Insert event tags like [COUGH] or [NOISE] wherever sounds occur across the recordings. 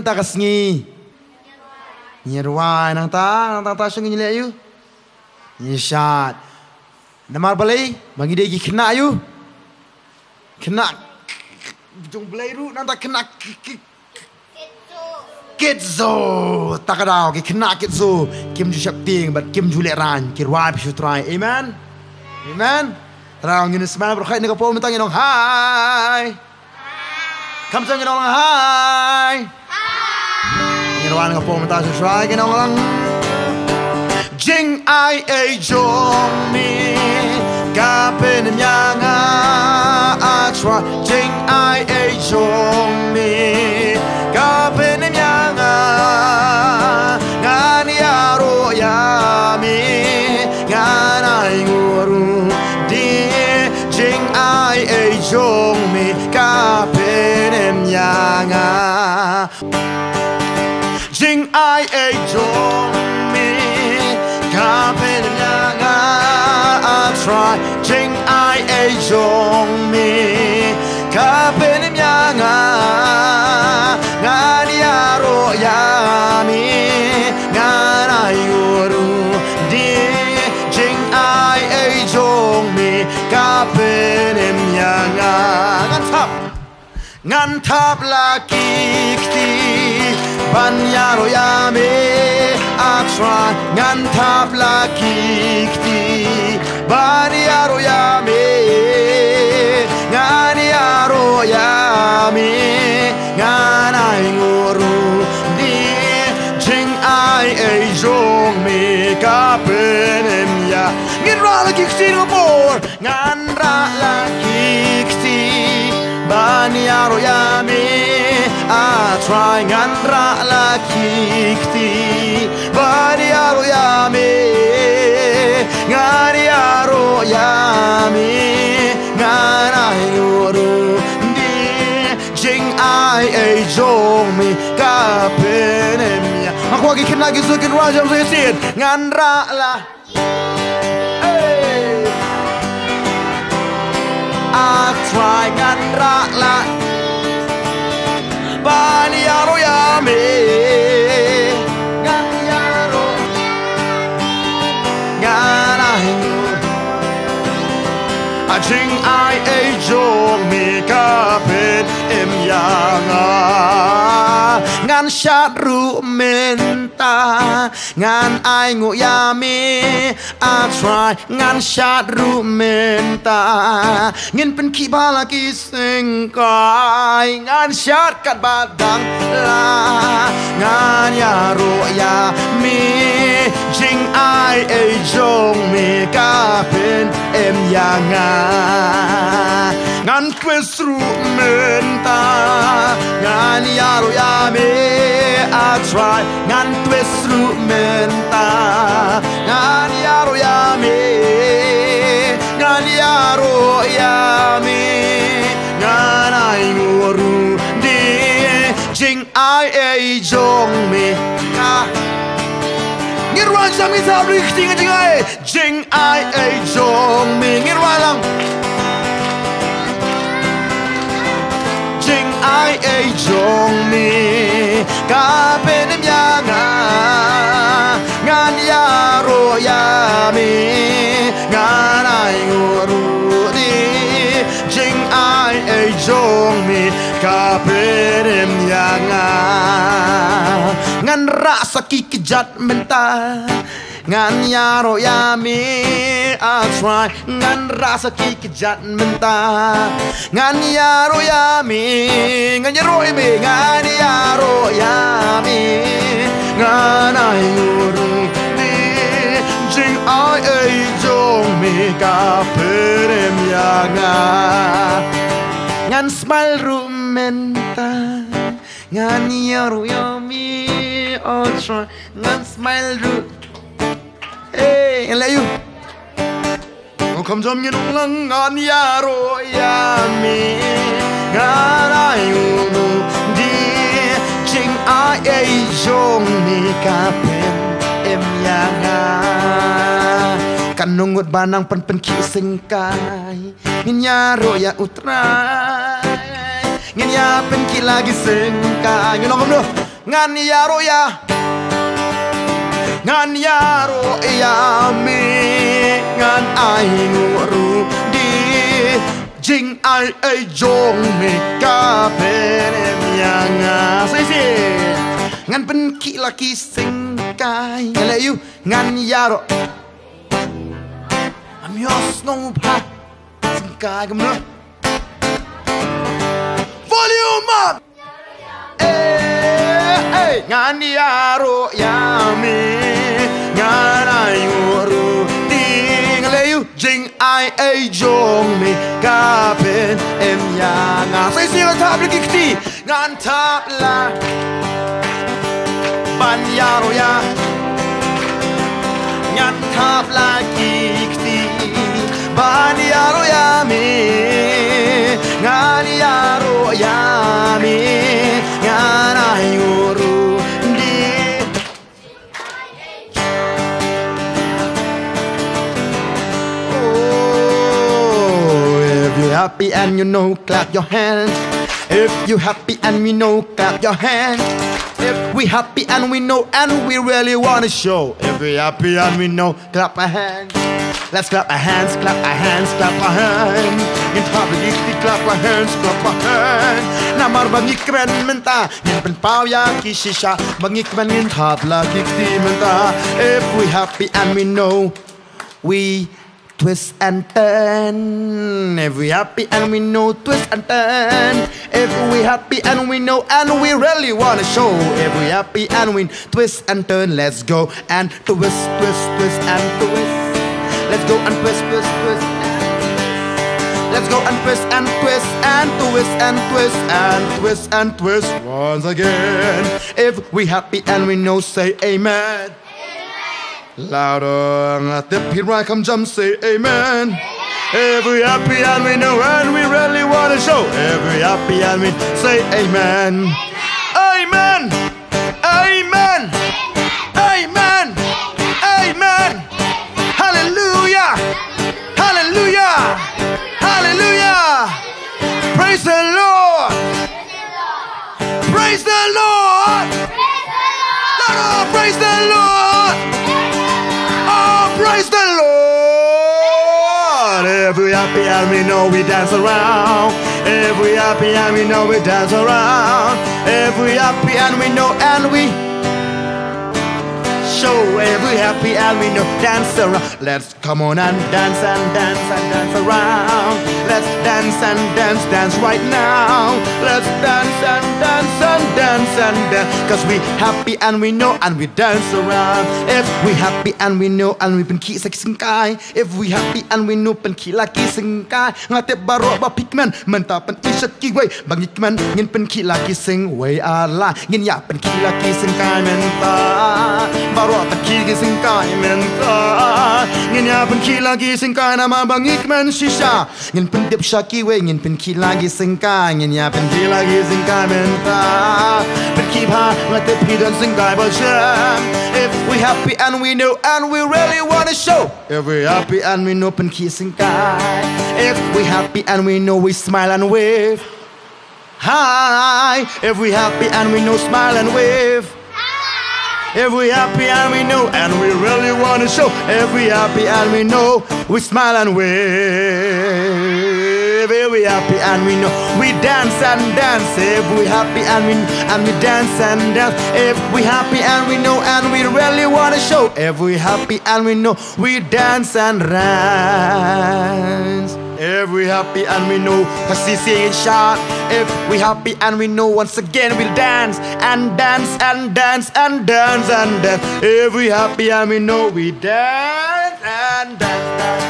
mentah kesengi. Nyerwai nang ta, nang ta ta sungi nyelek you. Nyesat. Namar balai, bagi dia pergi kena you. Kena. Jom belai ru, nang ta kena. Kitzo. Tak ada, okay, kena kitzo. Kim ju syakti, but kim ju lek ran. Kirwai pishu try. Amen. Amen. Terang ini semangat berkait dengan Paul mentang yang hai. Dengan Paul mentang sesuai dengan orang. Jing ai ai jong ni kapen yang a tra jing ai ai jong ni kapen yang a ngani aro ya mi. Ngani nguru di. Jing ai ai jong mi. Kapen yang a jing ai ai jong mi kapen yang a try jing ai ai jong mi kapen yang a ngani aro ya mi ngani uru di jing ai ai jong mi kapen yang a ngan tap ngan tap laki kti ban yaro ya me a try ngan tap laki kti ban yaro ya me ngan yaro ya me ngan ai nguru di jing ai ai jong me ka penem ya ngin ra laki kti ngapor ngan ra laki kti ban yaro ya me a try ngan ra laki kti ban yaro ya me ngan yaro ya me ngan ai nguru di jing ai ai jong mi ka ya aku lagi kena gisukin rajam saya sit ngan ra la Hey. Jing ai ai jong mi ka pen em yang a ngan shat ru menta ngan ai ngu ya mi a try ngan shat ru menta ngin pen ki bala ki sing kai ngan shat kat badang la. Ngan ya ru ya mi jing ai ai jong mi ka pen em yang a ngan twes ru menta ngan ya ru ya mi a try ngan twes ru menta ngan ya ru ya mi ngan ya ru ya mi ngan ai nguru di jing ai ai jong mi. Ka. Ngir wan sa mi sa richtig jing ai jing ai ai jong mi. Ngir wan lang. Jing ai ai jong mi. Ka penem yang a mi ngan ai nguru di jing ai ai jong mi ka penem yang a ngan rasa ki kejat mentah ngan yaro ya mi I try ngan rasa ki kejat mentah ngan yaro ya mi ngan yaro ya mi ngan yaro ya jong mi ka perem ya nga ngan smile rumenta ngan yaro ya mi I try ngan smile ru Hey, and let you. Oh, come to me, long on yaro yami. Gara yuno di ching ai ai jong ni kapen em yanga. Kanungut banang pen pen kising kai. Ngin yaro ya utrai. Ngin ya pen ki lagi kai. You know, come ngan ya. Ngan yaro ya mi. Ngan ai nguru di. Jing ai ai jong mi. Ka pene mianga sai si ngan pen ki laki sing kai ngale you ngan yaro am yos no pat sing kai gam volume up ngani yaro yami ngana yuru ting le yu jing ai ai jong mi ka pen em ya nga sai si la tab ki ti ngan ta la ban yaro ya ngan ta la ki ti ban yaro yami ngani yaro yami ngana yuru happy and you know, clap your hands. If you happy and we know, clap your hands. If we happy and we know and we really wanna show. If we happy and we know, clap our hands. Let's clap our hands, clap our hands, clap our hands. In public, clap our hands, clap our hands. Namar bangikren menta, pao ya kishisha, bangikren in tabla kikti menta. If we happy and we know, we twist and turn. If we happy and we know, twist and turn. If we happy and we know, and we really wanna show. If we happy and we twist and turn, let's go and twist, twist, twist and twist. Let's go and twist, twist, twist. Let's go and twist and twist and twist and twist and twist and twist once again. If we happy and we know, say amen. Louder, the people come jump, say amen. We happy and we know and we really want to show. We happy and we say amen. Amen. Amen. Amen. Amen. Hallelujah. Hallelujah. Hallelujah. Praise the Lord. Praise the Lord. We happy and we know we dance around. If we happy and we know we dance around. If we happy and we know and we show. We happy and we know dance around. Let's come on and dance and dance and dance around. Let's dance and dance, dance right now. Let's dance and dance and dance and dance. Cause we happy and we know and we dance around. If we happy and we know and we pen ki sa kisingkay. If we happy and we know pen ki laki singkay. Ngate baro ba pikmen menta pen isat ki way. Bangik man ngin pen ki laki sing way ala. Ngin ya pen ki laki singkay menta. Baro pen ki singkay menta. Ngin ya pen ki laki singkay na mabangik man shisha. Ngin pen dip shaki way ngin pen ki lagi singkay. Ngin ya pen ki lagi singkay menta. Pen ki pa ngate pi dan singkay ba shem. If we happy and we know and we really wanna show. If we happy and we know pen ki singkay. If we happy and we know we smile and wave. Hi, if we happy and we know smile and wave. If we happy and we know and we really wanna show. If we happy and we know we smile and wave. If we happy and we know we dance and dance. If we happy and we and we dance and dance. If we happy and we know and we really wanna show. If we happy and we know we dance and dance. If we happy and we know Pasisi ain't shot If we happy and we know once again we'll dance And dance and dance and dance and dance If we happy and we know we dance and dance, dance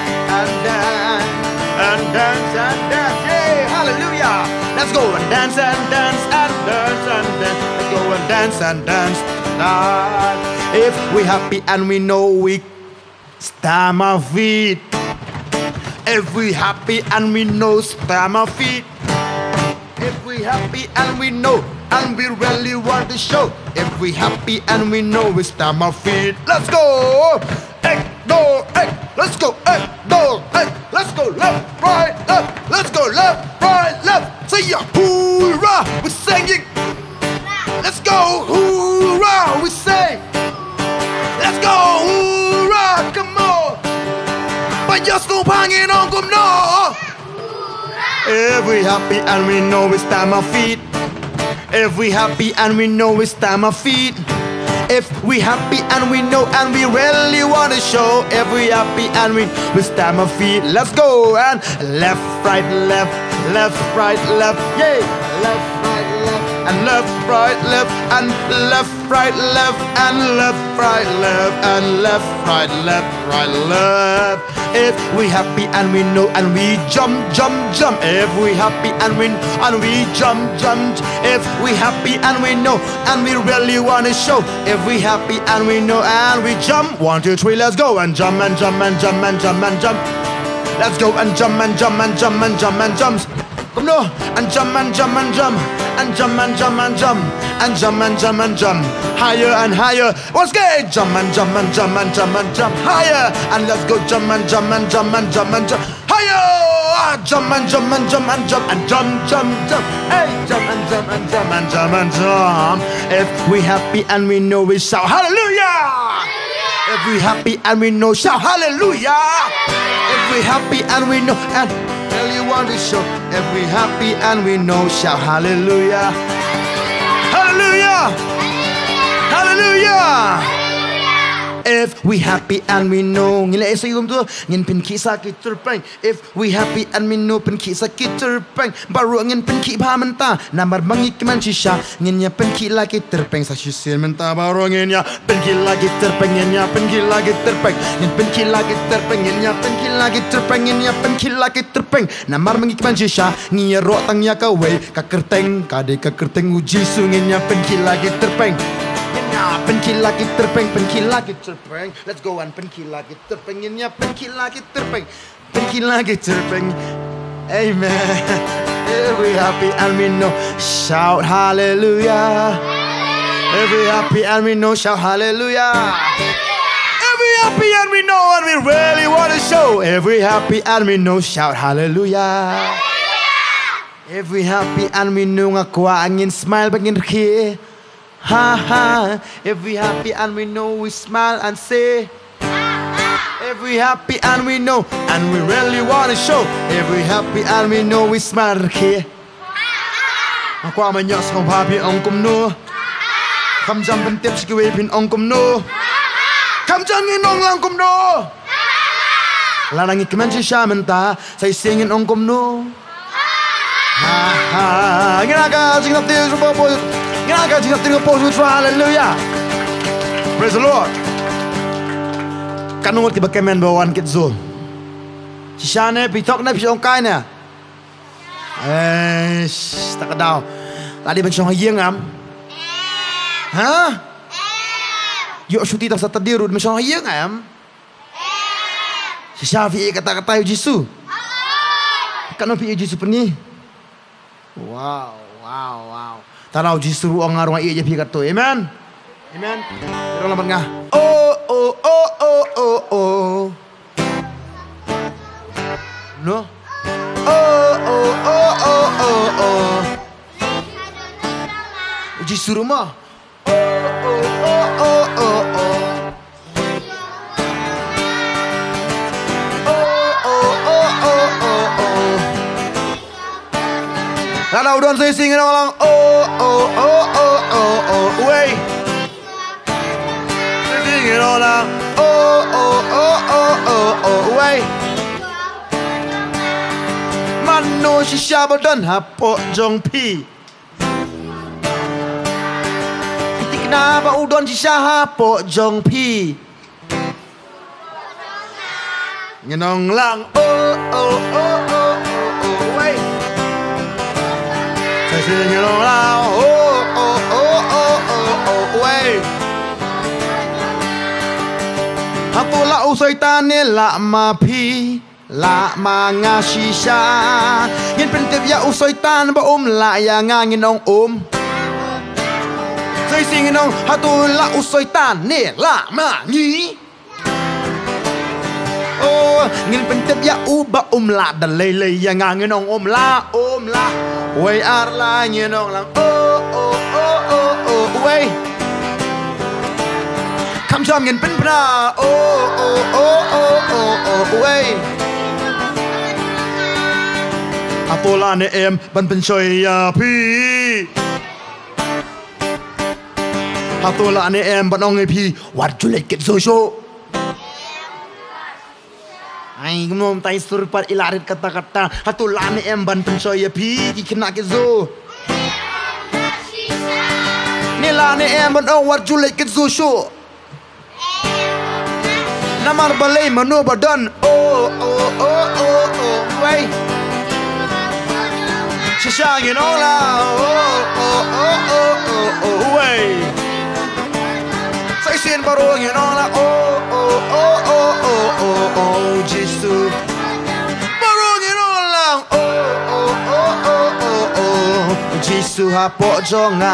And dance and dance Hey, hallelujah Let's go and dance and dance and dance and dance Let's go and dance and dance dance. If we happy and we know we stamp our feet if we happy and we know stamp our feet. If we happy and we know and we really want to show. If we happy and we know we stamp our feet. Let's go! Hey, go, hey, let's go, hey, go left, right, left. Let's go left, right, left. Say ya, hoorah, we're singing. Let's go, hoorah, we say. Let's go, hoorah, come on. But just go banging on, come no. If we happy and we know it's time our feet. If we happy and we know it's time our feet. If we happy and we know and we really wanna show. If we happy and we we stamp our feet. Let's go and left, right, left, left, right, left, yeah, left, and left, right, left, and left, right, left, and left, right, left, and left, right, left, right, left. If we happy and we know and we jump, jump, jump. If we happy and we and we jump, jump. If we happy and we know and we really wanna show. If we happy and we know and we jump. One, two, three, let's go and jump and jump and jump and jump and jump. Let's go and jump and jump and jump and jump and jumps. Come no and jump and jump and jump and jump and jump and jump and jump and jump and jump higher and higher. Once again, jump and jump and jump and jump and jump higher and let's go jump and jump and jump and jump and jump higher. Ah, Jump and jump and jump and jump and jump jump jump. Hey, jump and jump and jump and jump and jump. If we happy and we know we shout hallelujah. If we happy and we know shout hallelujah. If we happy and we know and tell you want to show. If we happy and we know shout hallelujah. Hallelujah. Hallelujah. If we happy and we know Ngila esa yung tu Ngin pin ki sakit terpeng If we happy and we know Pin ki sakit terpeng Baru ngin pin ki pa menta Namar bangi keman shisha Ngin ya pin ki lagi terpeng Sa shisir menta baru ngin ya Pin ki lagi terpeng Ngin ya pin ki lagi terpeng Ngin pin ki lagi terpeng Ngin ya pin ki lagi terpeng Ngin ya pin ki lagi terpeng Namar bangi keman shisha Ngin ya roh tang ya kawai Kakerteng Kade kakerteng uji su Ngin ya pin ki lagi terpeng Nya penkila kita terpeng penkila kita terpeng. Let's go on penkila kita terpeng Nya penkila kita terpeng penkila kita terpeng. Amen. We happy and we know Shout hallelujah. We happy and we know Shout hallelujah. We happy and we know And we really want to show. We happy and we know Shout hallelujah. We happy and we know Ngakuha angin smile bangin riki ha ha. If we happy and we know, we smile and say. If we happy and we know, and we really wanna show. If we happy and we know, we smile kia. Mà qua mà nhớ không happy ông cũng nô. Không dám bên tiếp sự quên ông cũng nô. Không dám nghe nông lòng cũng nô. Là đang nghĩ mình chỉ xa mình ta, say singin ông cũng nô. Ha ha, nghe ra cả na là tiêu cho. 그냥 같이 그냥 뛰는 거 보여줘 할렐루야 praise the lord 간호 어떻게 바뀌면 뭐한 개죠 시샤네 비톡네 비숑카이네 에이씨 딱다오 라디 벤치형 이영암 하? 요슈티 다 사타디루 벤치형 이영암 Syafi kata kata Yesus. Jisu. Kan Yesus Yu Jisu Wow, wow, wow. Tanau jisru orang ngaruh ai je pi kartu. Amen. Amen. Lambat ngah. Oh oh oh oh oh oh. No. Oh oh oh oh oh oh. Jisru mah. Oh oh oh oh oh. là đầu đơn dây xinh nó lòng Ô ô ô ô ô ô. Uê. Dây xinh nó lòng oh oh oh oh oh oh Uê. Măn nô xí xa bà đơn hạ bộ dòng phi Tích nà bà u đơn xí xa hạ bộ dòng phi Nhìn lòng oh oh ô ô ô. Say sing it all out. Oh, oh, oh, oh, oh, oh, way. Ako la usay tani la ma pi la ma nga shisha. Yin pentip ya usay tan ba um la ya nga nginong um. Say sing it on hatu la usay tan ni la ma ngi. oh ngin pentet ya uba umla dan lele ya ngangin ong umla umla way arla ngin ong lang oh oh oh oh oh way คำชอบเงินเป็นปลาโอ้โอ้โอ้โอ้โอ้โอ้เว้ยอาโปลาในเอ็มบันเป็นชอยยาพี่อตัวลาในเอ็มบันองไอพีวัดจุเลกเก็ตโซโช Ay, ngom tai sur par ilarit kata kata hatu lani em ban pen choy pi ki kena ke zo ni lani em ban owar jule ke zo sho namar balai manu badan. O o o o o way shishang in all out. O o o o o way xin baruch and all I oh oh oh oh oh oh oh Jesus baruch and all I oh oh oh oh oh oh Jesus ha cho jonga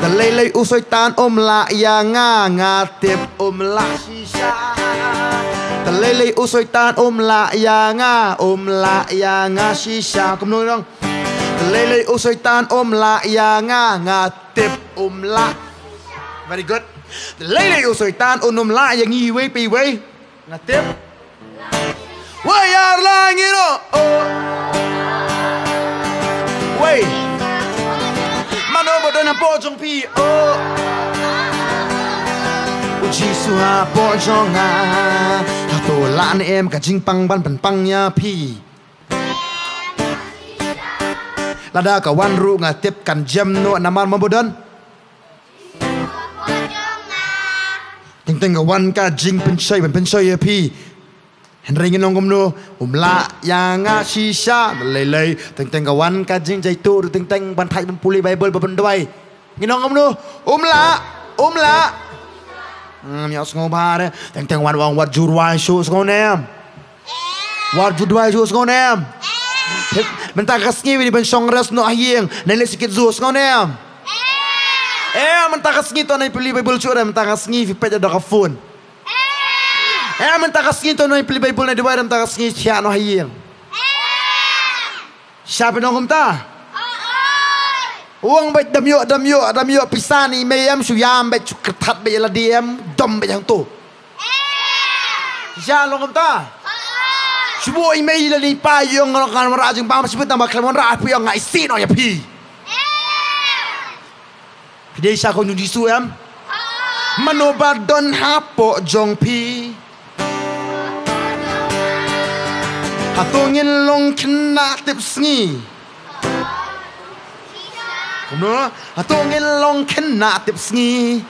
ta lay lay u soi tan om lạ ya nga nga tiếp om la shisha ta lay lay u soi tan om lạ ya nga om lạ ya nga shisha kom noi dong lay lay u soi tan om lạ ya nga nga tiếp om lạ Very good. Lady Talele usoy tan om la yang yi wei pi wei nga tip Wai ar lang ino oh Wei Mano ba na po jong pi. Oh Jisu ha po jong ha Ha to lan em ka jing pang ban pan pang ya pi. Lada ka wan ru nga tip kan jam no naman mabudan Ting ting ka wan ka jing pen choy pen choy ya pi Hen ring nong kom no um la ya nga shisha lei lei ting ting ka wan ka jing jai tu ting ting ban thai ban puli bible ban doi nginong kom no um la um la mi os ngo bare teng teng wan wang wat jur wai shu ngo nem wat jur wai shu ngo nem men ta kas ngi di ben song ras no hieng nei le sikit zu ngo nem eh men ta kas ngi to nei pili bible chu men ta kas ngi fi pe da ka phone eh men ta kas ngi to nei pili bible nei di wai ta kas ngi chia no hieng Siapa nong ta? Uang baik dam yo dam yo dam yo pisani meyam suyam baik cukertat baik la diem dom baik yang tu. Ya long ta. Semua email la ni pa yung ngalo kan mara jing pa masih betama klamon ra api yang ngai sino ya pi. Pidai sa ko nyundi su am. Manoba don hapo jong pi. Hatungin long kena tips ni. Kom nu. Hatungin long kena tips ni.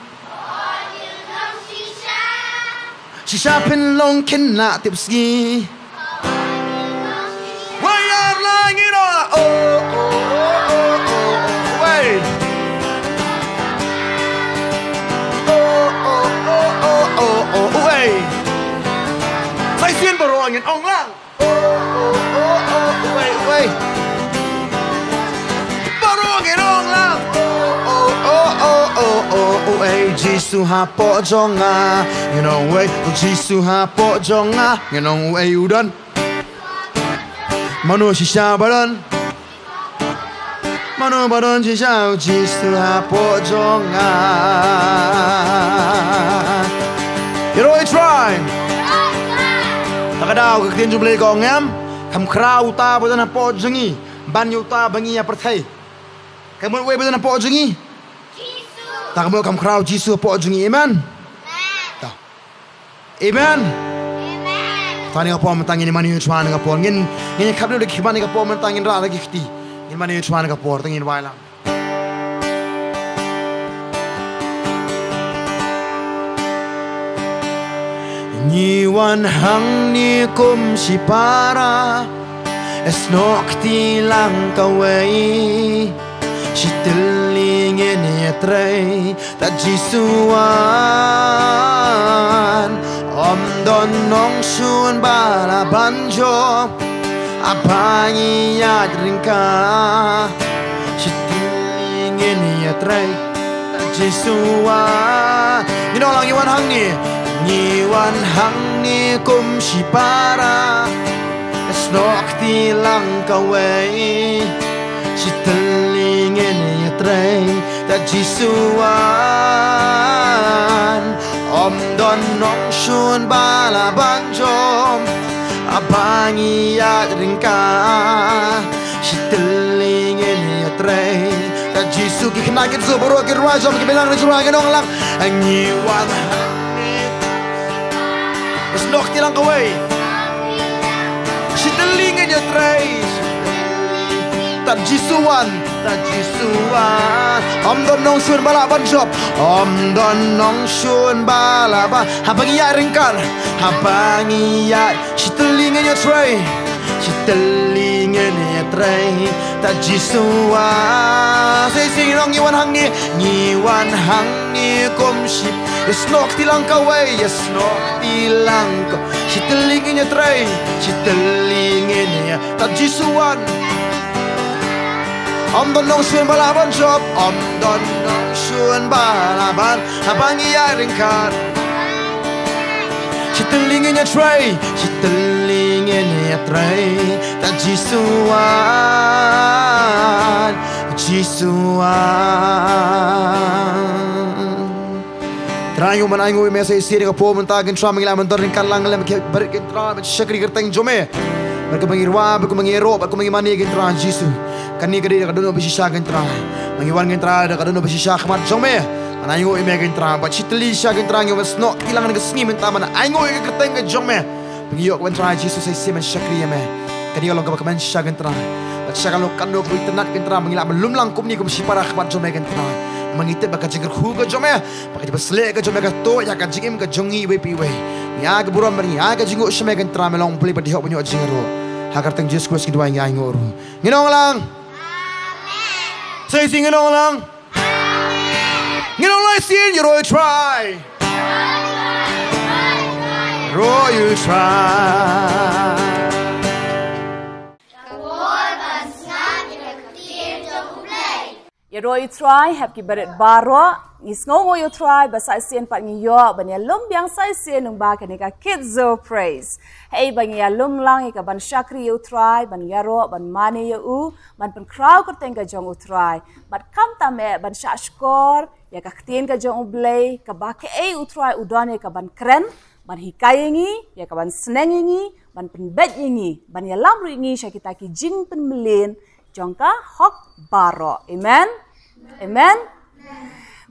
Shisha pin long kena tips ni. Sai xiên bờ rồi nhìn ông lang. Oh oh oh oh wait wait. Bờ rồi nhìn ông lang. Oh oh oh oh oh oh hey Jesus ha po jonga. You know way. Jesus ha po jonga. You know way you done. Mano shisha baran Mano baran shisha Jisu hapo jonga You know I try Takadaw kakitin jumlay ko ngam? Kam kraw ta bada na po jongi Banyo ta bangi ya perthai Kamu we bada na po jongi Takamu kam kraw Jisu po jongi Amen? Amen. Tani ngapo mentangin ni mani chuan ngapo ngin ngin kapne de kibani ngapo mentangin ra lagi khti ngin mani chuan ngapo tangin waila Niwan hang ni kum si para Es nokti lang kawai Si tilingin yatray Ta jisuan Om don nong sun bala banjo Apangi yad ringka Sitilingin ya tray Jisua Ni lang iwan hang ni Niwan hang ni kum si para Snok ti lang kawai Sitilingin ya tray Jisuan. Om don nong shun bala bang jom Apa abangi ya ringka Shitelingin ya trei Ta jisu ki kena ki zu buru ki ruwa jom ki bilang ni jurwa ki nong lang. Anyiwan Mas nok tilang kawai Shitelingin ya trei Ta jisuan Ta jisuan. Om don nong syun bala job Om don nong syun bala ba Abangi ya ringkan Abangi ya Shitelingin ya trei Shitelingin ya trei Ta jisuan Say sing nong ngiwan hang ni Ngiwan hang ni kum ship. Yes nok tilang kawai Yes nok tilang ko Shitelingin ya trei Shitelingin ya Ta jisuan Om don nong shun balaban job Om don nong shun balaban Abang iya ringkat She telingin ya tray. She telingin ya tray Tak jisuan Jisuan Terayu menangu me sa isiri ka po mentagin tra mangila mentorin kalang lem ke berikin tra met syakri kerteng jome. Mereka mengirwa, mereka mengiro, mereka mengimani gen tra Jisu. Kani kadi ka dono bisi sya gen tra. Mangiwan gen tra da ka jome. Menangu ime gen tra, ba chitli sya gen tra ngi wasno kilangan ke sni menta mana. Aingo ke kerteng ke jome. Pengiyo ben tra Jisu sa simen syakri me. Kadi kalau ka kamen sya gen tra. Ba sya kalau kando ku internet gen tra mangila belum langkum ni kum si para khamat jome gen tra. Mangite ba ka jengker hu ka jome. Ba ka basle ka jome ka to ya ka jingim ka jongi we pi we. Ya ka buram bari ya ka jingu shme gen tra melong pa dihok banyo jingero. Hakar teng Jesus Christ kidwa nga ngoro. Nginong lang. Amen. Say sing nginong lang. Amen. Nginong lang sin you roy try. Roy you try. Ya roi try have ki beret baro is ngongo yo try basa sien pat ngi yo ban ya lum biang sai sien nung ba ka kids zo praise. Hey ban ya lum lang ka ban shakri yo try ban ya ro ban mane yo u ban pen crowd ko teng ka jong u try. But kam ta me ban sha skor ya ka ktien ka jong u blay ka ba ke e u try u don ka ban kren ban hikai ngi ya ka ban sneng ngi ban pen bet ngi ban ya lam ri ngi sha kita ki jing pen melen jongka hok baro amen amen?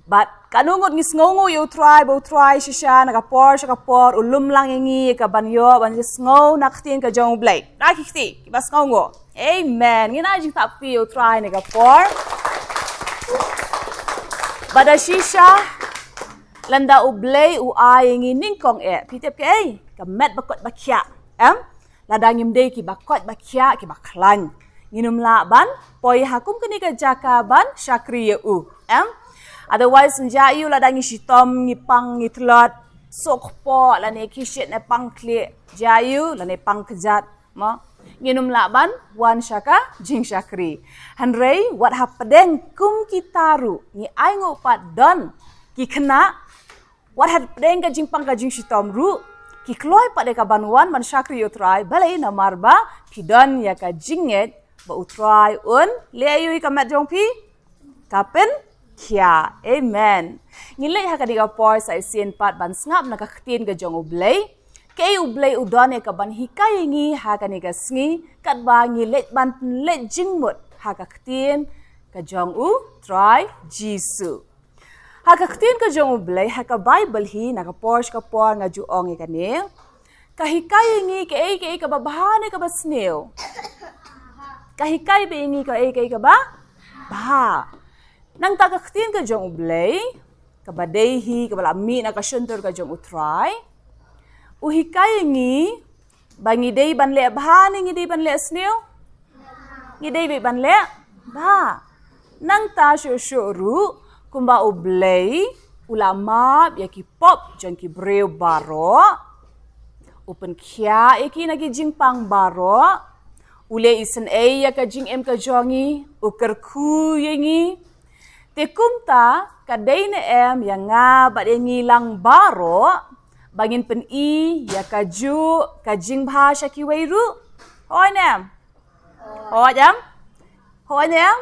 But kanungot ngis ngongo yo try bo try shisha na ka por ka por ulum lang ingi ka banyo ban ngis ngo naktin ka jong blay. Ra kikti ki bas ngongo amen. Ngina jing tap yo try na ka por bada shisha landa u blay u ai ngi ningkong e. Pitep ke ai ka met bakot bakya. Em? Lada ngimde ki bakot bakya ki baklan Nginum la ban, poi hakum kini ke jaka ban, syakri ye u. Em? Otherwise, nja yu la dangi shitom, ngipang, ngitlot, sok po, la ne kishit ne pang kli, jayu, la ne pang kejat. Ma? Nginum la ban, wan syaka, jing syakri. Hanrei, wat hapadeng kum kitaru, ni aingo pat don, ki kena, wat hapadeng ka jing pang ka jing shitom ru, ki kloi pat deka banwan, man syakri yutrai, balai na marba, ki don ya ka jinget, utrai un le ayu ka mat jong pi. Kapen kia. Amen. Ngilai ha ka diga por sa sien pat ban snap na ka khtin ga jong ublei. Ke ublei udane ka ban hikai ngi ha ka ni ga sngi kat ba ngi le ban le jingmut ha ka khtin ka jong u try jisu ha ka khtin ka jong ublei ha ka bible hi na ka por ka por nga ju ong ka ne ka hikai ngi ke ke ka ba bahane ka ba kahikai be ingi ka ai kai ka ba? Ba. Nang ta ka khtin ka jong blay ka ba dei hi ka bala mi na ka shuntur ka jong utrai. U hikai ngi ba ngi dei ban le ba ni ngi dei ban le sneu? Ngi dei be ban le ba. Nang ta shu shu ru kumba u ulama ya ki pop jong ki breu baro open kia eki nagi jingpang baro ule isen e ya ka jing em ka jongi ukar ku yengi. Te kumta ka deine em ya nga ba de ngilang baro bangin pen i ya ka ju ka jing bhasha ki weiru. Hoi nem hoi jam hoi nem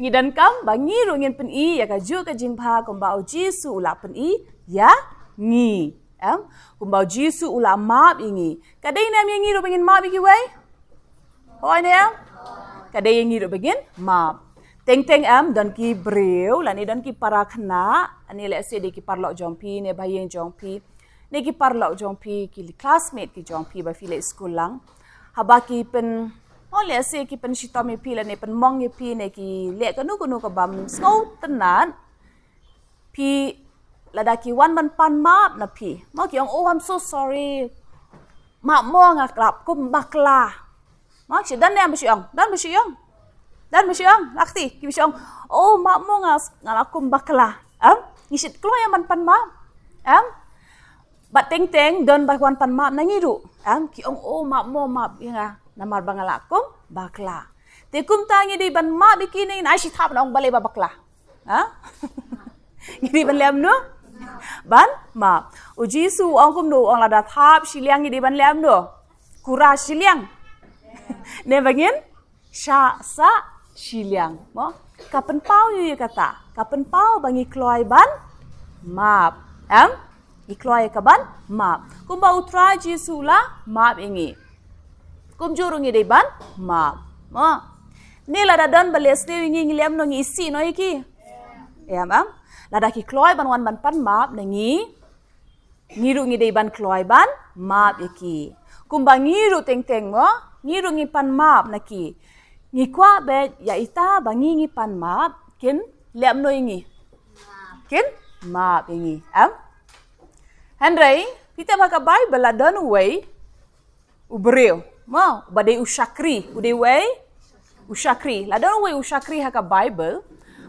ngidan kam bangi ru ngin pen i ya ka ju ka jing bha kom ba o jisu la pen i ya ngi. Em, kumbau Jisu ula map ingi. Kadai nam yang ngiru bangin map iki wei? Ne em? Kadai yang ngiru bangin map. Teng teng am dan ki breu. La ni dan ki para khna ani le se de ki parlo jompi ne bayeng jompi ne ki parlo jompi ki classmate ki jompi ba file school lang. Haba ki pen oh le se ki pen shito me pi la ne pen mong pi ne ki le ka nu ku nu ka bam. Snow tenan. Pi lada ki wan man pan map na pi. Ma ki ong oh i'm so sorry. Ma mo nga klap kum bakla ma chi dan ne am shi ong dan shi ong dan ang lakti ki ang oh mak mo nga ngalakum bakla am? Ngisit klo yang man pan ma am? Bat teng teng don ba wan pan ma na ngiru am? Ki ong oh mak mo ma nga namar bangalakum bakla te kum tangi di ban ma bikini na shi thap na ong bale ba bakla ha? [LAUGHS] Ngiri ban lem no ban ma uji su ong kum no ong lada thap shiliang di ban lem no kura shiliang ne bangin sha sa shiliang mo? Kapan pau yu kata? Kapan pau bangi kloi ban? Map em? I kloi ka ban? Map kum ba utra jisu la? Map ingi. Kum juru ngi de ban? Map mo? Ni la dan bales ne ngi ngi lem no ngi si no iki? Em am la da ki kloi ban wan ban pan map ne ngi. Ngiru ngi de ban kloi ban? Map iki. Kum ba ngiru teng teng mo ngiru ngi pan map na ki ngi kwa be ya ita bangi ngi pan map kin? Lem no ngi? Kin? Map ngi. Am? Henry kita maka bible la dan way ubreu ma badai ushakri. Udai way ushakri. La dan way ushakri haka bible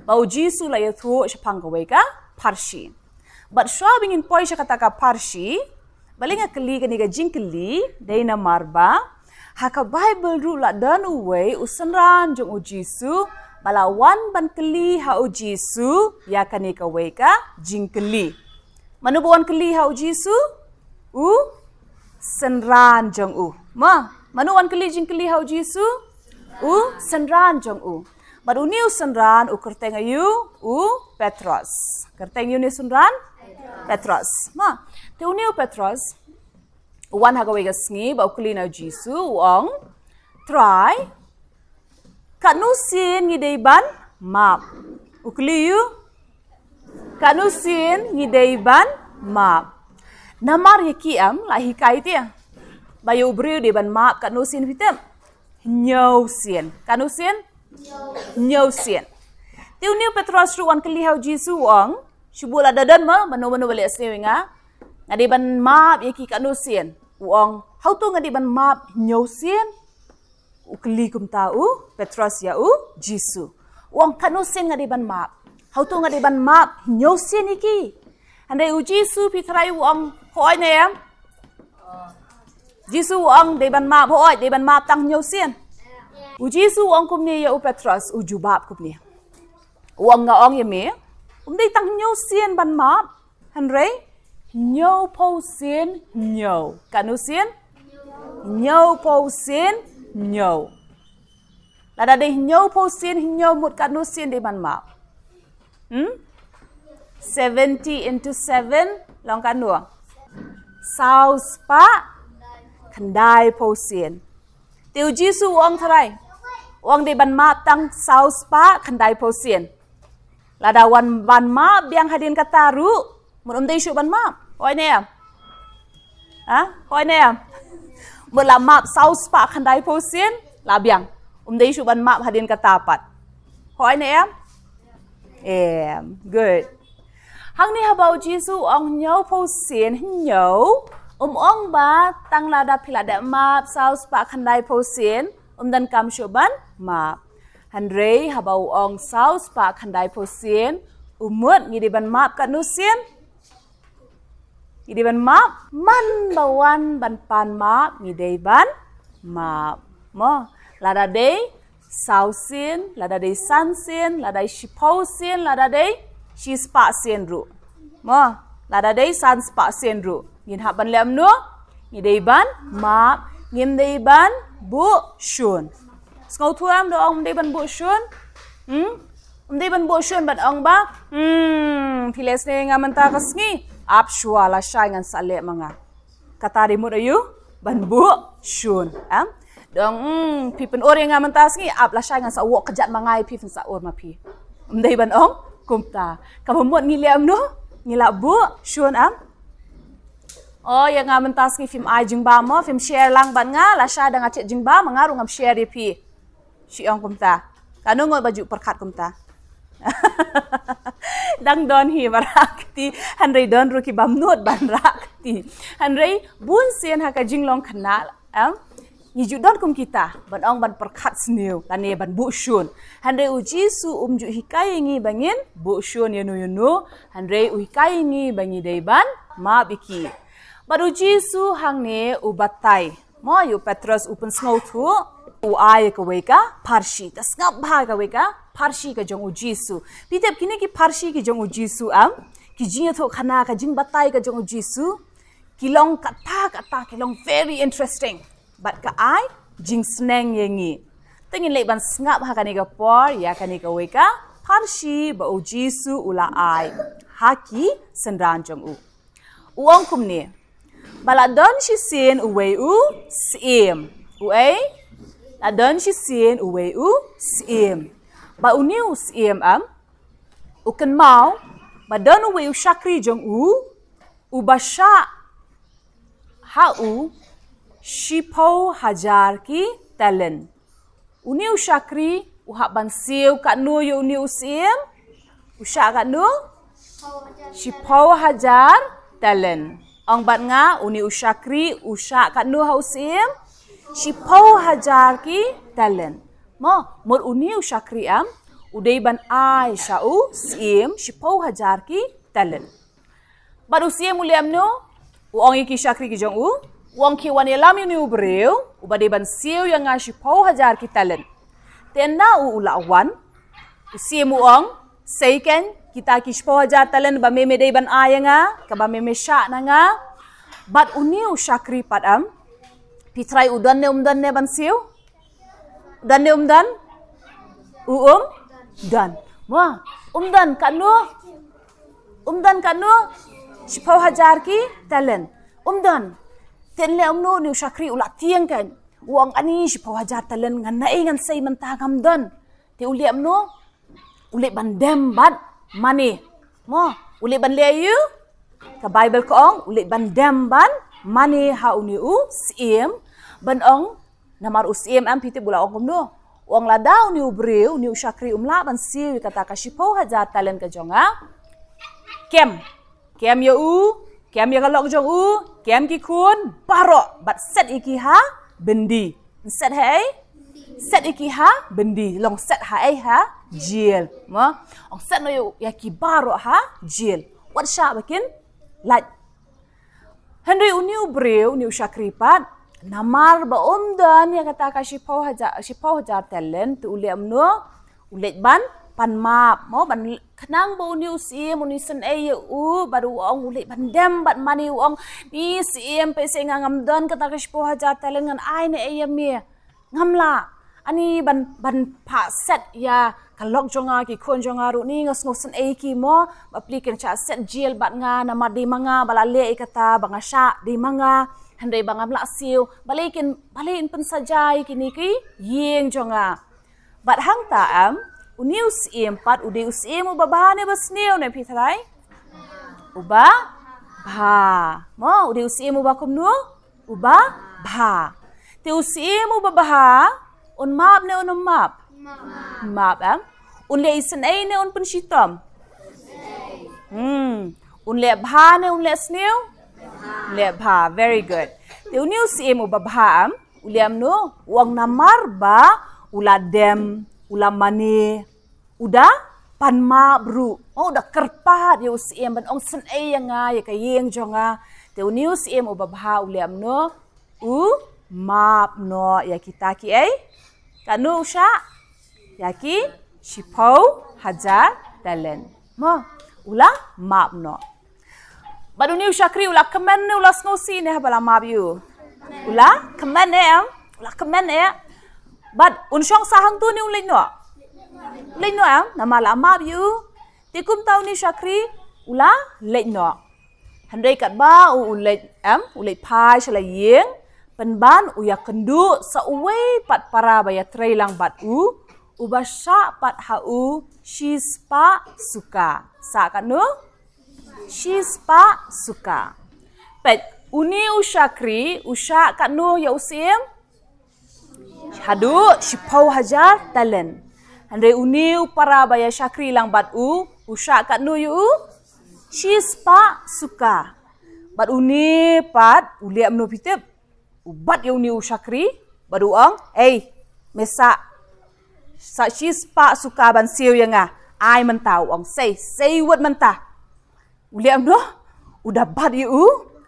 bau jisu la yathu shapang way ka parshi but shwabing in poi kata ka parshi balinga kali kani ga jinkli deina marba haka Bible ru la dan uwe usenran jong u Jisu bala wan ban keli ha u Jisu ya kani ka we ka jing keli. Manu buan keli ha u Jisu? U senran jong u. Ma, manu wan keli jing keli ha u Jisu? U senran jong u. But u niu senran u kerteng ayu u Petros. Kerteng yu ni senran? Petros. Ma, te u niu Petros wan ha gawe gasngi ba ukli na jisu try kanu sin ngi map. Ukli yu? Kanu sin ngi map. Namar yaki am la hikai tia ba yu bri de ban map. Kanu sin fitem nyau sin. Kanu sin? Nyau sin. Tiu niu petros ru wan kli hau jisu wong. Shubula dadan ma mano mano bale sewenga ngadi ban map yaki kanu sin uang hau tu ngadi ban map nyosin ukli kum tau Petros ya u Jisu uang kanusin ngadi ban map hau tu ngadi ban map nyosin iki. Andai u Jisu pitrai uang hoi ne em Jisu uang de ban map hoi de ban map tang nyosin u Jisu uang kum ni ya u Petros u jubab kum ni. Uang nga ong ya me um tang nyosin ban map Henry Nhâu po xin nhâu. Cả nu xin? Nhâu po xin nhâu. Là đã đây nhâu po xin nhâu một cả nu xin để bàn mạo. Hmm? 70 into 7 lòng cả nua. Sao spa khandai po xin. Tiêu Giêsu ông thay. Ông để bàn map tăng sao spa khandai po xin. Là đã wan bàn map biang hadin kata ru. Một ông đây sụ bàn map. Hoi nè. Hả? Hoi nè. Một là map sau spa khăn đáy phố xiên. Là đây sụ bàn map hadin kata pat. Hoi nè em. Em. Good. Hang ni habau Jisu ông nhớ phố xiên nhớ. Um ông ba tăng là đa pila đa map sau spa khăn đáy phố xiên. Um dan kam sụ ban map. Handrei habau ông sau spa khăn đáy phố xiên. Umut ngidi ban map kat nu xiên. Ngidi ban map man bawan ban pan map ngidi ban map. Mo lada day sau sin, lada day san sin, lada day shipau sin, lada day shi spa sin ru. Mo lada day san spa sin ru. Ngin hap ban lem nu ngidi ban map ngim day ban bu shun. Skau thuam do ong day ban bu shun. Hmm? Om day ban bu shun ban ong ba? Hmm, piles ne ngaman ta kasngi. Ap shua la shai ngan sa le manga kata di mut ayu ban bu shun am dong mm, pi pen ori nga mentas ngi ap la shai ngan sa wok kejat mangai pi fen sa or ma pi mdei ban ong kumta ka mut ngi liam no ngi la bu shun am Oh, yang nga mentas ngi film ai jing ba mo, film share lang ban nga la sha da nga chet jing ba mangaru ngam share pi. Si ong kumta. Kanu ngoi baju perkat kumta. [LAUGHS] dang don hi barakti hanrei don bam not ban hanrei bun sian ha ka jinglong kanal am ni ju don kum kita ban ong ban perkat sniu tane ban bu shun. Hanrei uji su um ju hikai ngi bangin bu shun yanu yanu hanrei u hikai ngi bangi dei ban ma biki. Baru uji su hang ne u batai. Mo yu petrus upen snow thu u ai ka weka parshi ta snap bha ka weka parshi ka jong u jisu pitep kini ki parshi ki jong u jisu am ki jing tho khana ka jing batai ka jong u jisu kilong kata kata kilong very interesting but ka ai jing sneng yengi tengin le ban snap ha ka ni ka por ya ka ni ka weka parshi ba u jisu ula ai haki sendran jong u uang kum ni bala don shi sin uwe u sim uwe la don shi sin uwe u sim ba u niu sim am u kan mau ba don uwe u shakri jong u u ba sha ha u shipo hajar ki talen u niu shakri u ha ban siu ka nu yu niu sim u sha ka nu shipo hajar talen Ang bat nga uni usyakri usya kat nu hausim si pau hajar ki talent. Mo mur uni usyakri am udai ban ai shau sim si pau hajar ki talent. Bat usia muliam no uang iki syakri ki jong u uang ki wan yelam uni ubreu ubade ban siu yang nga si pau hajar ki talent. Tena u ula wan mu ong seiken kita kishpo aja talen ba meme dei ban aya nga ka ba meme sha na nga bat uniu shakri padam pitrai udan ne umdan ne ban siu? Dan ne umdan u um? Dan. Wa umdan kanu umdan kanu shpo hajar ki talen umdan ten le umno ni shakri ula tiang kan? Uang ani shpo hajar talen ngan na ngan sei mentagam dan. Ti uli amno uli bandem bat money. Mo, uli ban le you? Ka Bible ko ong uli ban dem ban money ha uni u sim ban ong namar u sim am piti bula ong no. Wang la daw ni ubriu ni usyakri umla ban siu kata ka shipo haja talen ka jonga. Kem. Kem ya u, kem ya kalok jong u, kem ki kun baro bat set iki ha bendi. Set hai? Set iki ha bendi. Long set ha ai ha jil. Ma, ong set no ya ki baro ha jil. What sha bakin? Like Henry uniu breu ni usyakripat namar ba omdan ya kata ka shipo haja shipo haja talent tu uli amno ulet ban pan map mo ban kenang bo ni usi mo ni sen e u baru ong ulet ban dem bat mani ong ni si em pe se ngam dan kata ka shipo haja talent ngan ai ne e mi. Ngamla ani ban ban pa set ya kalok jonga ki kon jonga ru ni ngas ngosen e ki mo. Aplikan cha set jil bat nga nama di manga bala le kata banga sha di manga. Handai banga mla siu. Balikin balin pen sajai kini ki yeng jonga. Bat hang ta am unius em pat udi us em u babane bas neu ne pitrai uba ba mo udi us em u ba nu? Uba ba te us em u ba ba. Un map ne un map map am un le isen ai ne un pun shitam hmm. Un le bha ne un le sneu le bha very good. Te un new sim u babha am uliam no wang namar ba ula dem ula mane uda pan ma bru. Oh da kerpa dia usim ban ong sen ai yang nga ya kayeng jonga te un new sim u babha uliam no u map no ya kita ki ai. Kanu usha yaki shipau hajar talen mo ula map no. Baru ni usha kri ula kemen ni ula snosi ne bala map you ula am ula kemen ne but un shong sahang tu ni ulin no. Ulin no am nama la map you tikum tau ni shakri ula lek no. Handai kat ba u ulet am ulet pai shala yeng pen ban u ya kendu sa uwe pat para baya trailang bat u u basha pat ha u shispa suka. Sa kan nu? Shispa suka. Pet uni ushakri usha kat nu ya usim Hadu shipau hajar talen. Handai uni para baya syakri lang bat u usha kat nu yu She's pa suka. Bat uni pat uliak menu pitip. Ubat yang uni usyakri. Baru ang, eh, mesa. Sa she's pa suka ban siu yang ah. Ai mentau ang say, say what mentah. Uliak menu, udah bat yu,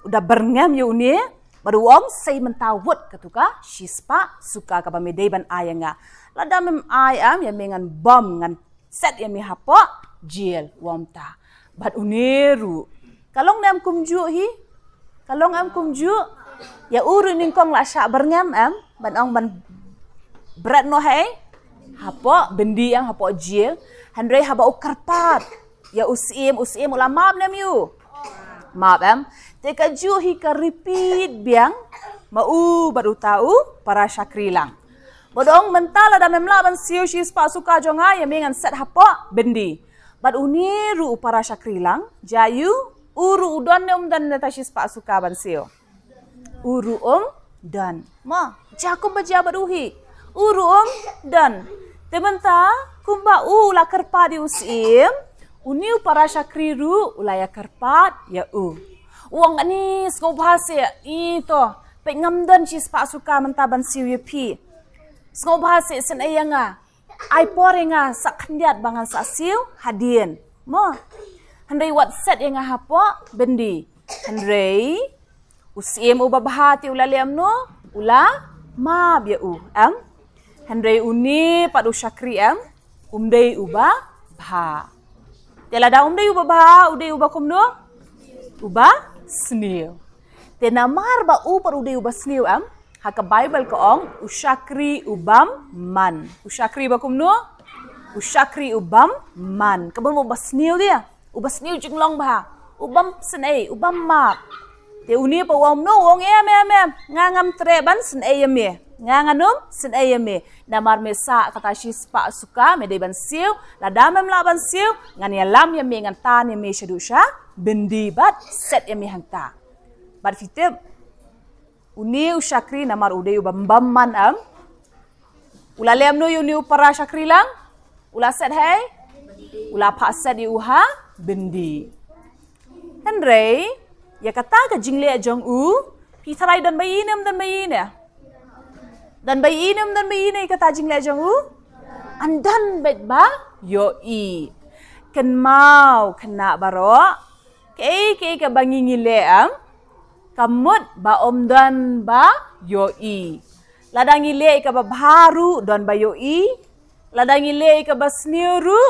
udah berngam yu uni. Baru ang say mentau what ketuka. She's pa suka kaba medai ban ai yang ah. Lada mem ai am yang mengan bom ngan set yang mi hapa jail wam ta bat uneru. Kalong nam kumju hi, kalong am kumju, ya uru ning kong la syak berngam am, ban ong ban berat no hai, hapo bendi yang hapo jil, handre haba ukarpat, ya usim usim ulama nam yu. Maaf am, teka ju hi ka repeat biang, mau baru tahu para syakrilang. Bodong mentala da memla ban siu shi spa suka jonga ya mengan set hapo bendi. Bat uniru para syakrilang, jayu, uru udon um dan netashi spa suka ban sio. Uru um dan. Ma, jakum baja baruhi. Uru um dan. Tementa, kumba u la kerpa di usim, uniu para syakriru ulaya kerpat ya u. Uang ni skop bahasa itu. Pek ngamdan si spa suka mentaban ya pi. Skop bahasa sen ayanga ai porenga sakhndiat bangan sa siu hadien mo handai wat set yang hapo bendi handai usim u babahati ula liam no ula ma bia u am handai uni padu syakri am umdei uba bha tela da umdei uba bha udei uba kumno uba snil tenamar ba u par udei uba snil am haka Bible ko ong usyakri ubam man. Usyakri ba kumno? Usyakri ubam man. Kabon mo basniw dia. Ubasniw jinglong ba? Ubam senay, ubam map. Te uni pa wam no wong em em em. Ngangam treban senay yame. Nganganum senay yame. Namar mesa kata shi spa suka me de ban siu. La damam la ban siu. Ngan ya lam yame ngan tan yame shadusha. Bendi bat set yame hangta. Bat fitib uni usyakri namar ude ubam man am ula lem no uni para syakri lang ula set hai ula pa set di uha bendi henry ya kata ke jingle jong u pitrai dan bayi nem dan bayi ne dan bayi nem dan bayi ne kata jingle jong u andan bet ba yo i ken mau kena baro ke ke ke bangi ngile am kamut ba omdan ba yoi. Ladang ile ka ba baru don ba yoi. Ladang ile ka ba sniru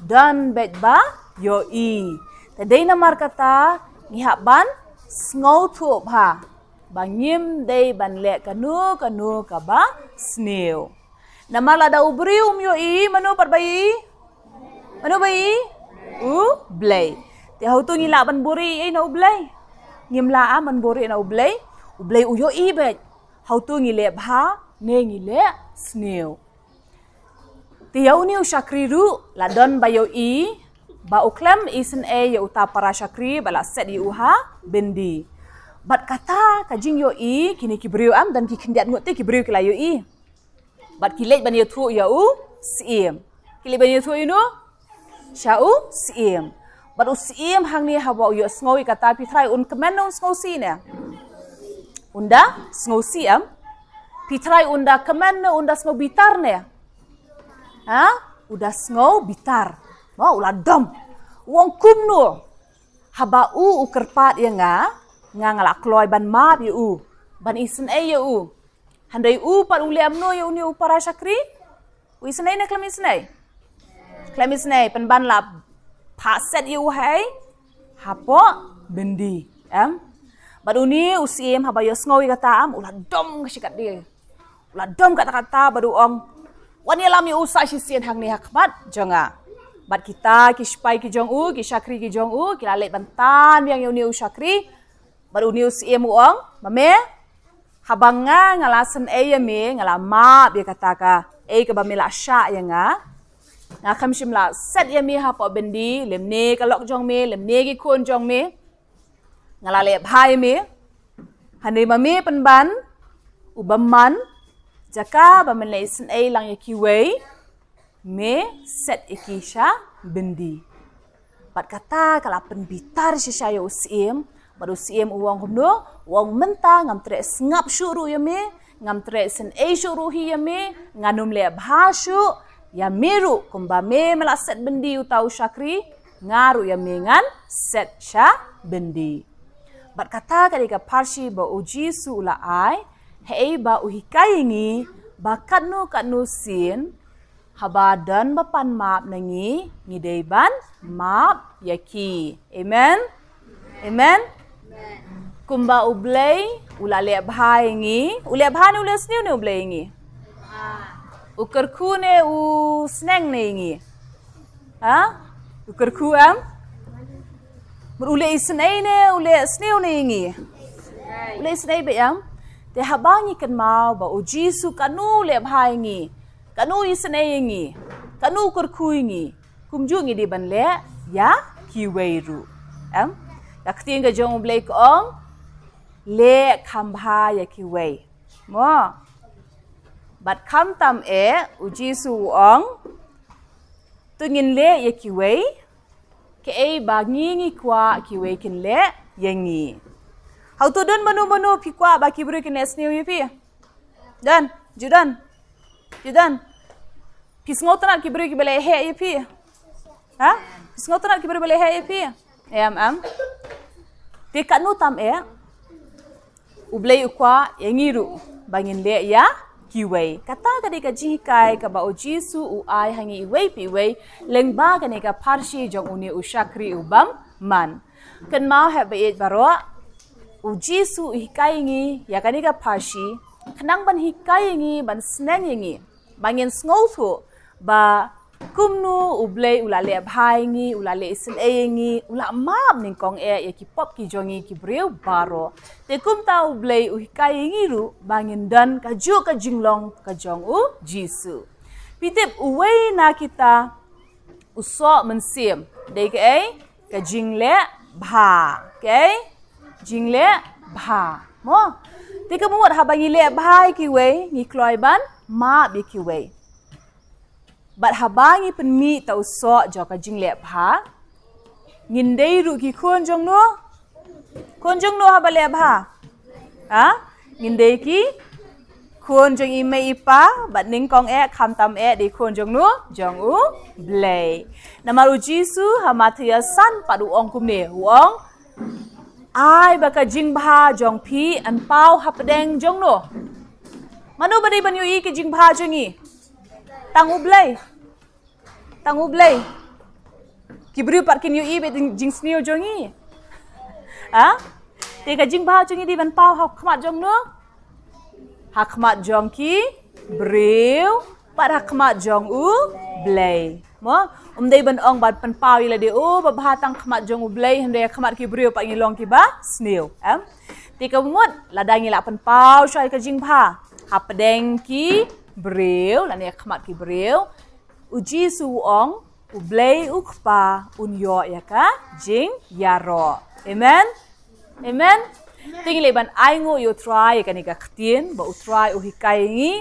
don bet ba yoi. Tadai na markata ngihak ban tu ba. Bangim day ban le kanu kanu ka ba sniu. Nama lada ubri um yoi manu par. Manu bayi? U blay. Tihaw tu ngilak ban buri ay na ublay ngim la a man bori na ublay ublay uyo ibet how to ngile bha ne ngile sneo tiyaw ni ushakri ru la don bayo i ba uklem isen e ya uta para shakri bala set yu ha bendi bat kata kajing yo i kini kibriu am dan ki kindiat ngote kibriu kila yo i bat kilet ban yo thu ya u sim kilet ban yo thu you know shau sim But usim hang ni hawa uyo sngoi kata pitrai un kemenong sngosi ne. Unda sngosi am. Pitrai unda kemenno unda sngo bitar ne. Ha? Uda sngo bitar. Mau ula dom. Wong kumno. Haba u u kerpat ya nga. Nga ngalak kloy ban map ya u. Ban isen e ya u. Handai u pat uli amno ya uni u para syakri. U isen e ne klem isen e. Klem isen e. Pen ban lap pak set you hai hapo bendi em baru ni usim haba yo sngowi kata am ulah dom kasikat dia ulah dom kata kata baru ong wani lami usah si sien hang ni hakmat jonga bat kita ki spai ki jong u ki shakri ki jong u ki lale bantan yang yo niu shakri baru niu si emu ong mame habanga ngala sen e ya me ngala ma bi kata ka e ka ba mila sha ya nga. Nga kham shim la set ya me ha po bendi lem ne ka lok jong me lem ne ki khon jong me. Ngala le bhai me. Hane mame pan ban ubaman jaka ba mele sen e lang ya ki wei me set ikisha bendi. Bat kata kalau penbitar si saya usim, baru usim uang humno, uang mentah ngam tre sengap syuru ya me, ngam tre sen e syuru hi ya me, nganum le bhasu, ya meru kumba me melak set bendi utau syakri, ngaru ya me ngan set sya bendi. Bat kata ketika parsi ba uji su ula ai, hei ba uhikai ngi, bakat nu kat nu sin, habadan bapan map nangi ngideiban map yaki amen? Amen kumba ublay ula le bhai ngi. Ule bhai ni ule sniu ni ublay ngi? Ukar khu ne u sneng ne ngi? Ha? Ukar khu am ber ule isnei ne ule sniu ne ngi? Ule isnei be am te habangi kan mau ba uji su kanu le bhai ngi? Kanu isne yingi kanu kur khuingi kumju ngi di ban le ya ki weiru am yak ting ga jong blake ong le khambha ya ki wei mo bat kham tam e uji su ong tungin le ya ki wei ke e ba ngi ngi kwa ki wei kin le yangi hau tu don manu manu pi kwa ba ki bru kin esniu yi pi dan judan Judan. Pis ngotan ki beri ki bele he ye pi. Ha? Pis ngotan ki beri bele he ye pi. Em am. Te kat no tam e. Ublei ukwa yengiru bangin le ya kiwei. Kata ka de ka ji kai ka ba o jisu u ai hangi wei pi wei leng ba ka ne ka parshi jong uni u shakri u bam man. Kan ma ha ba et baro u jisu u hikai ngi ya ka ne ka parshi Kenang ban hikai ngi ban sneng ngi bangin ngol thu ba kumnu uble ulale bhai ngi ulale e ngi ula map ning kong e ki pop ki jongi ki breu baro. Te kum ta uble u ngi ru bangin dan ka ju ka jinglong ka jong u jisu pitip uwe na kita uso mensim. De ke e ka jingle bha. Ke jingle bha. Mo? Tika muat habangi le bhai ki we ngi kloi ban ma bi ki Bat habangi pen mi tau so jo ka jing le bha. Ngin dei ru ki khon jong no. Khon jong no haba le bha. Ha? Ngin dei ki khon jong i me ipa bat ning kong e kham tam e di khon jong no jong u blei. Namaru jisu hamathia san padu ong kum ne wong ai baka jing bha jong phi an pau hap jong no manu bari ban yu ki jing bha jong i kin yu i be jing snio jong i. Ha [LAUGHS] te ka jing bha jong i di ban pau hap khmat jong no ha khmat jong ki breu par ha khmat jong u blai mo um dei ban ong bat pan pau ila de o ba ba tang khmat jong u blai hande khmat ki brio pa ngilong ki ba snail em. Ti ka mut la dang ila pan pau shai ka jing pha ha ki brio la ne khmat ki brio uji su ong u u ya ka jing ya ro. Amen? Amen? Tingin leban ay ngo yo try ka ni ka ktien ba u try u hikai ngi.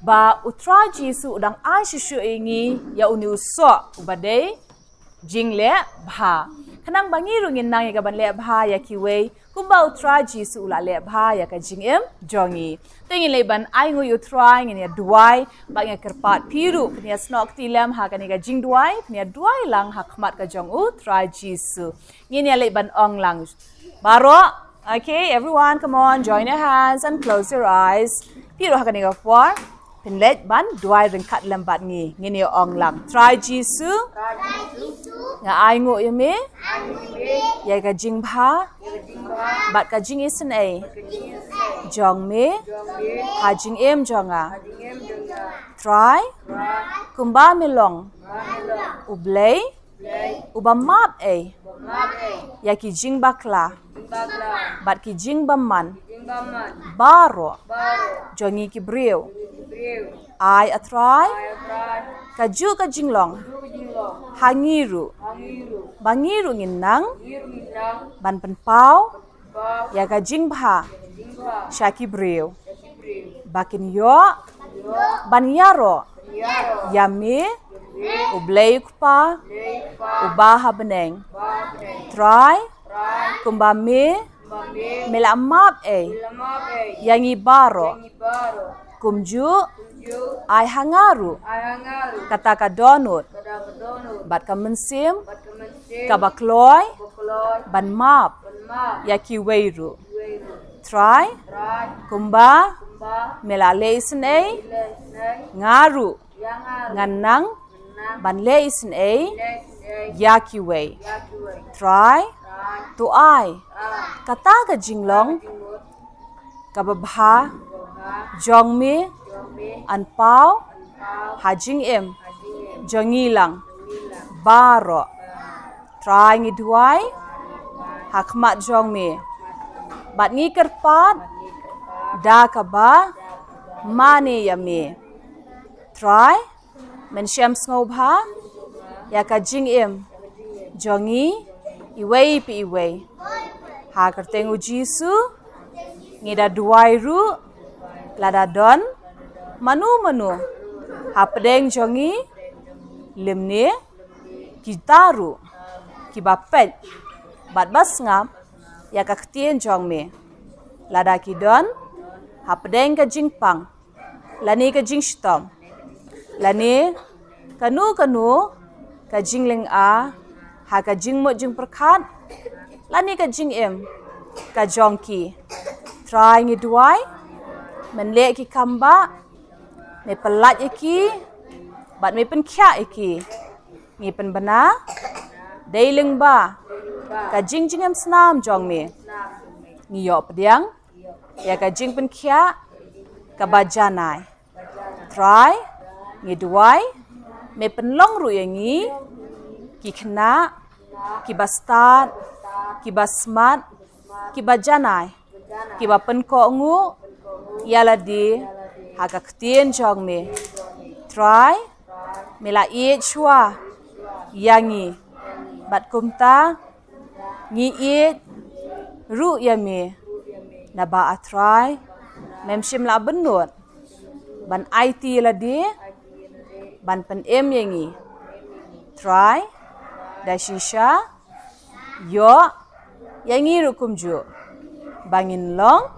Ba utra jisu udang ai shishu ingi ya uni uso ubade jingle bha. Kanang bangi rungin nang ya gaban le bha ya kiwe kumba utra jisu ula le bha ya ka jingem jongi tingi leban ai ngu utra ngin ya duai. Ba ya kerpat piru pnya snok tilam ha kan ga jing duai pnya duai lang ha khmat ka jong utra jisu ngin ya leban ong lang. Baro okay everyone come on join your hands and close your eyes. Piru ha kan ga for Penlet ban duai ring kat lembat ni. Ni ni orang lang. Try jisu. Nga ai ngu ye me. Ya ga jing pa. Bat ka jing isen ai. Jong me. Ha jing em jong a. Try. Kumba me long. Ublei. Ublei. Uba map eh. Ya ki jing bakla. Bat ki jing baman. Baro. Jongi ki briu. Ai atrai. Kaju ka jinglong. Hangiru. Bangiru nginang. Ban penpau. Ya ka jing bha. Shaki briu. Bakin yo. Ban yaro. Yami. Ublay kupa. Ubaha beneng. Try. Kumbami. Mela map eh. Yangi baro. Kumju. Ai hangaru. Kata ka donut. Bat ka mensim. Kabakloy. Ban map. Yaki weiru. Try. Kumba. Mela leisen eh. Ngaru. Nganang. Banle is an A. Yakiway. Try. To I. Kataga jinglong. Kababha. Jongmi. Anpao. Hajing im. Jongilang. Baro. Try ngidwai. Hakmat jongmi. Bat ngikerpat. Dakaba. Mane yami. Try. Men syam ngobha. Ya ka jing em. Jongi. Iwei pi iwei. Ha kertengu jisu. Ngida duai ru. Lada don. Manu manu. Ha pedeng jongi. Limni. Kitaru. Kibapet. Bat bas ngam. Ya ka ketien jong me. Lada kidon. Ha pedeng ka jingpang. Lani ka jing stom. Lani. Kanu kanu. Ka jingling a. Ha ka jing mo jing perkat. Lani ka jing em. Ka jongki. Try ngi duai. Men le ki kamba. Me pelat iki. Bat me pen kya iki. Ngi pen bana. Dailing ba. Ka jing jing em senam jong me. Ngi yo pediang. Ya ka jing pen kya. Ka bajanai. Try. Ngi duai. Me pen long ru yang ngi. Ki kena. Ki bastat. Ki basmat. Ki bajanai. Ki bapen ko ngu. Yala di. Haka ketien jong me. Try. Mela iet chua. Yangi. Bat kumta. Ngi iet. Ru ya me. Naba atrai. Memshim la benut. Ban IT la di. Ban pen em yangi. Try. Da shisha. Yo. Yangi rukum ju. Bangin long.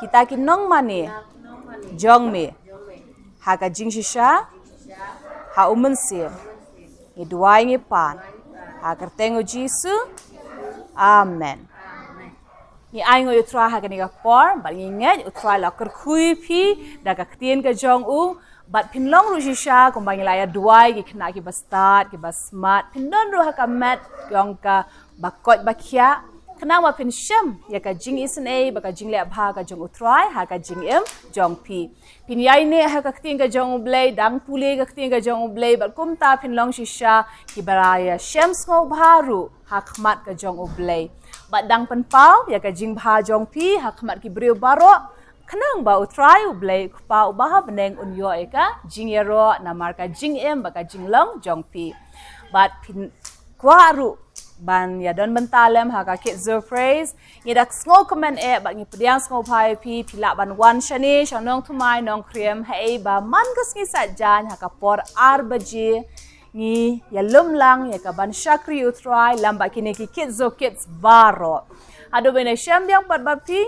Kita kinong mani. Jong me. Haka jing shisha. Ha umen sim. Ngi duai ngi pan. Ha kertengo Jisu. Amen. Ni ai ngo utra ha kani ka por, bat ngi nget utra la ker khui phi da ka ktien ka jong u, bat pin long ru shisha kum bang la ya duai ki kna ki bastat ki basmat, pin don ru ha ka mat yong ka bakot bakia, kena ma pin sham ya ka jing isen a ba ka jing le bha ka jong utrai ha ka jing em jong pi. Pin yai ne ha ka kting ka jong blay dang pule ka kting ka jong blay ba kum ta pin long shisha ki baraya sham ngo bharu ha ka jong blay ba dang pen pau ya ka jing bha jong pi ha khmat ki brio baro kenang ba utrai blay pa u bah beneng un yo e jing na mar ka jing em ba ka jing long jong pi. Bat pin kwaru ban ya don bentalem ha ka kit zo praise ni dak ngo comment e ba ngi pdiang ngo pai pi pila ban wan shani shanong thumai nong kriem hai ba man gas ngi sa jan ha ka por ar baji ni ya lum lang ya ka ban shakri utrai lamba kini ki kit zo kits baro ado bene shem biang pat ba pi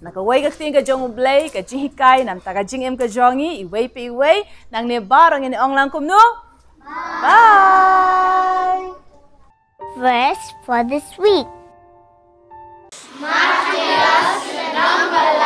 na ka wai ka ting ka jong blay ka jihikai nam ta ka jing em ka jongi i wei pi wei. Nang ne barang ni ong lang kum no bye verse for this week. Number